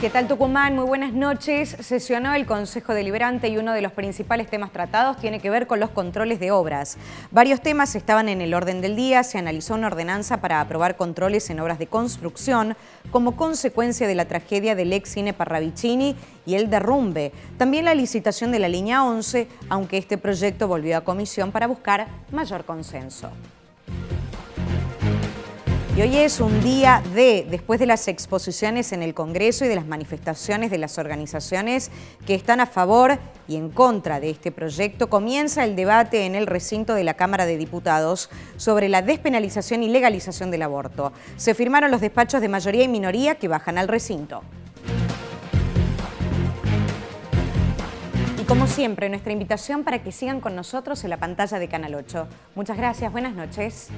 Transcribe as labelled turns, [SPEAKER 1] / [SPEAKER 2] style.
[SPEAKER 1] ¿Qué tal Tucumán? Muy buenas noches. Sesionó el Consejo Deliberante y uno de los principales temas tratados tiene que ver con los controles de obras. Varios temas estaban en el orden del día. Se analizó una ordenanza para aprobar controles en obras de construcción como consecuencia de la tragedia del ex cine Parravicini y el derrumbe. También la licitación de la línea 11, aunque este proyecto volvió a comisión para buscar mayor consenso. Y hoy es un día de, después de las exposiciones en el Congreso y de las manifestaciones de las organizaciones que están a favor y en contra de este proyecto, comienza el debate en el recinto de la Cámara de Diputados sobre la despenalización y legalización del aborto. Se firmaron los despachos de mayoría y minoría que bajan al recinto. Y como siempre, nuestra invitación para que sigan con nosotros en la pantalla de Canal 8. Muchas gracias, buenas noches.